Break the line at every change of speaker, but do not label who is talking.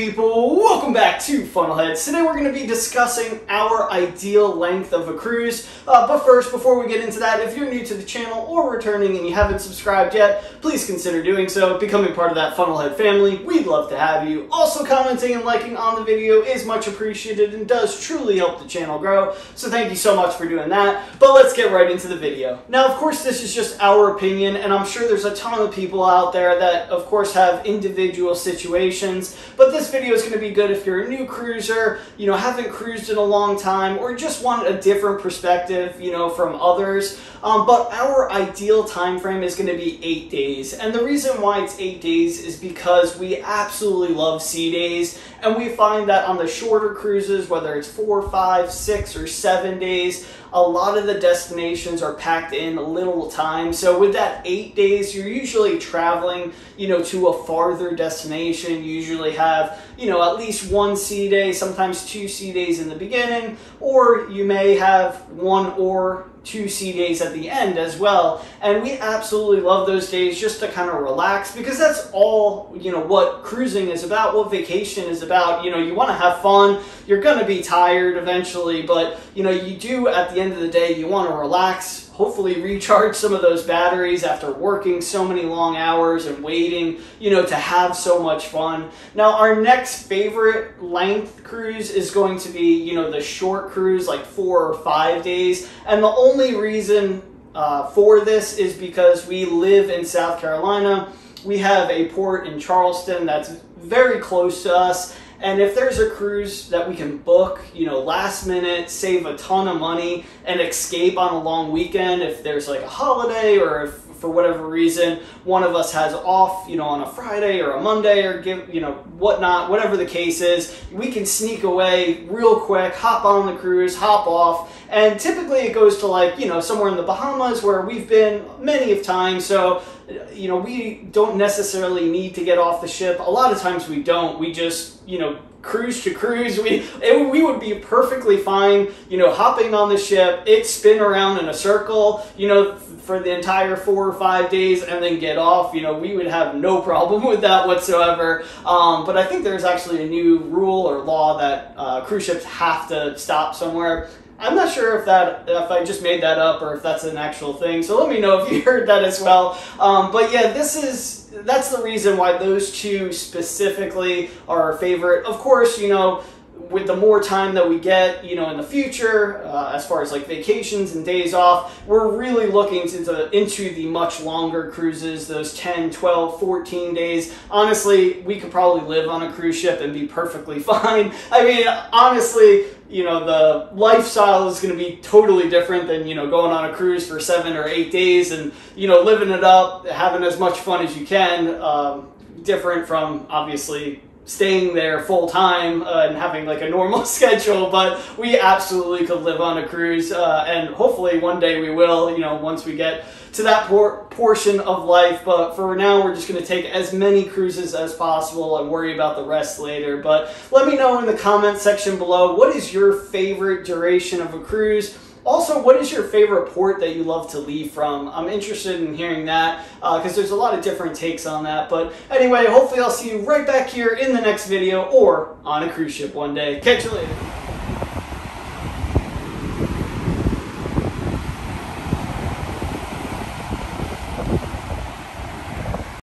people? Welcome back to Funnelheads. Today we're going to be discussing our ideal length of a cruise. Uh, but first, before we get into that, if you're new to the channel or returning and you haven't subscribed yet, please consider doing so, becoming part of that Funnelhead family. We'd love to have you. Also, commenting and liking on the video is much appreciated and does truly help the channel grow, so thank you so much for doing that. But let's get right into the video. Now, of course, this is just our opinion, and I'm sure there's a ton of people out there that, of course, have individual situations, but this video is going to be good if you're a new cruiser, you know, haven't cruised in a long time, or just want a different perspective, you know, from others. Um, but our ideal time frame is going to be eight days, and the reason why it's eight days is because we absolutely love sea days, and we find that on the shorter cruises, whether it's four, five, six, or seven days, a lot of the destinations are packed in a little time. So with that eight days, you're usually traveling, you know, to a farther destination. You usually have, you know, at least one sea day, sometimes two sea days in the beginning, or you may have one or two sea days at the end as well. And we absolutely love those days just to kind of relax because that's all, you know, what cruising is about, what vacation is about. You know, you want to have fun. You're going to be tired eventually, but, you know, you do at the end of the day, you want to relax, hopefully recharge some of those batteries after working so many long hours and waiting, you know, to have so much fun. Now, our next favorite length cruise is going to be, you know, the short cruise, like four or five days. And the only reason uh, for this is because we live in South Carolina. We have a port in Charleston that's very close to us and if there's a cruise that we can book, you know, last minute, save a ton of money, and escape on a long weekend, if there's like a holiday or if for whatever reason one of us has off, you know, on a Friday or a Monday or give, you know, whatnot, whatever the case is, we can sneak away real quick, hop on the cruise, hop off, and typically it goes to like, you know, somewhere in the Bahamas where we've been many of times. So, you know, we don't necessarily need to get off the ship. A lot of times we don't. We just, you know, cruise to cruise. We it, we would be perfectly fine, you know, hopping on the ship, it spin around in a circle, you know, for the entire four or five days, and then get off. You know, we would have no problem with that whatsoever. Um, but I think there's actually a new rule or law that uh, cruise ships have to stop somewhere. I'm not sure if that if I just made that up or if that's an actual thing. So let me know if you heard that as well. Um, but yeah, this is that's the reason why those two specifically are our favorite. Of course, you know with the more time that we get, you know, in the future, uh, as far as like vacations and days off, we're really looking into, into the much longer cruises, those 10, 12, 14 days. Honestly, we could probably live on a cruise ship and be perfectly fine. I mean, honestly, you know, the lifestyle is going to be totally different than, you know, going on a cruise for seven or eight days and, you know, living it up, having as much fun as you can. Um, different from obviously staying there full time uh, and having like a normal schedule, but we absolutely could live on a cruise, uh, and hopefully one day we will. You know, once we get to that por- portion of life. But for now, we're just going to take as many cruises as possible and worry about the rest later. But let me know in the comment section below what is your favorite duration of a cruise. Also, what is your favorite port that you love to leave from? I'm interested in hearing that because uh, there's a lot of different takes on that. But anyway, hopefully I'll see you right back here in the next video or on a cruise ship one day. Catch you later.